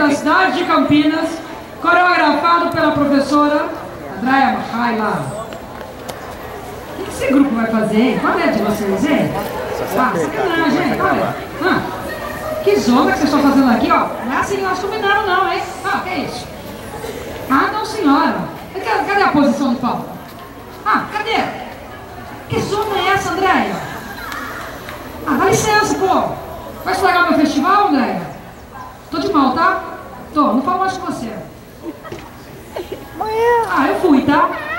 da cidade de Campinas, coreografado pela professora Andréa Machaila. O que esse grupo vai fazer? Qual é de vocês, hein? Ah, sacanagem, hein? Olha. Ah, que zona que vocês estão fazendo aqui, ó. Não é assim que nós combinamos, não, hein? Ah, que é isso? Ah, não, senhora. Cadê a posição do palco? Ah, cadê? Que zona é essa, Andréia? Ah, dá licença, pô. Vai estragar meu festival, Andréia? Tô de mal, tá? Tô, não falo mais com você. Ah, eu fui, tá?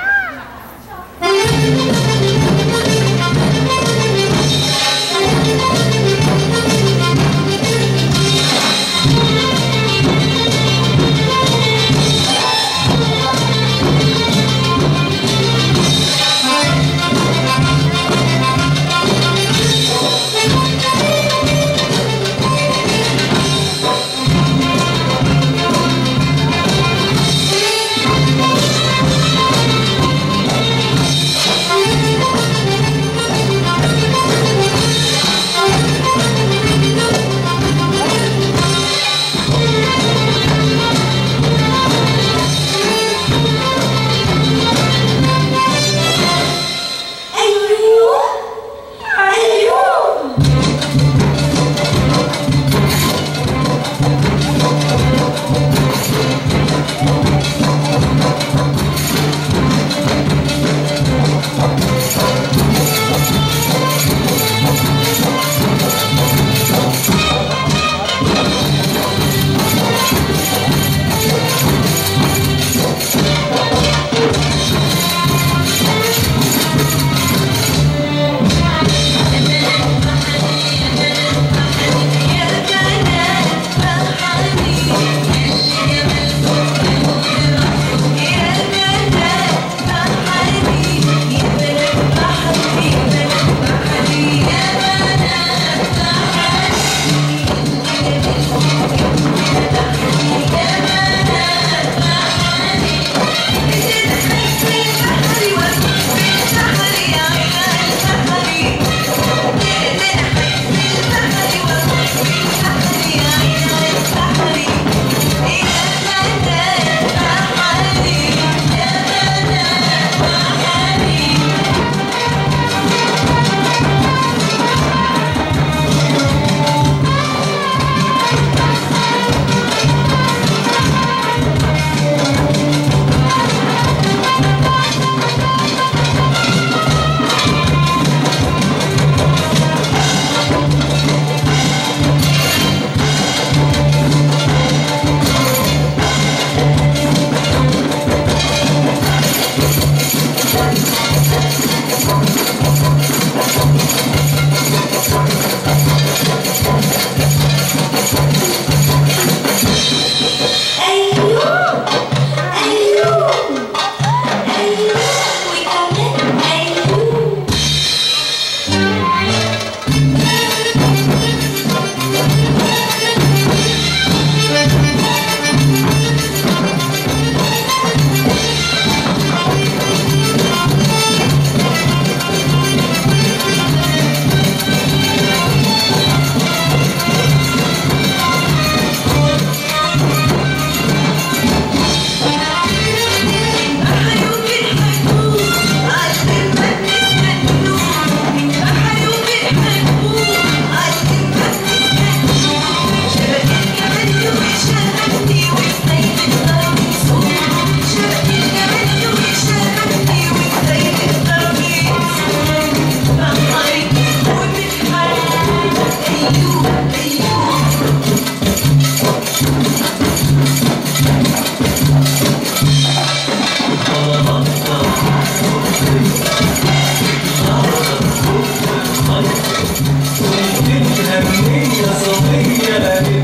Sevilla, Sevilla, la vida.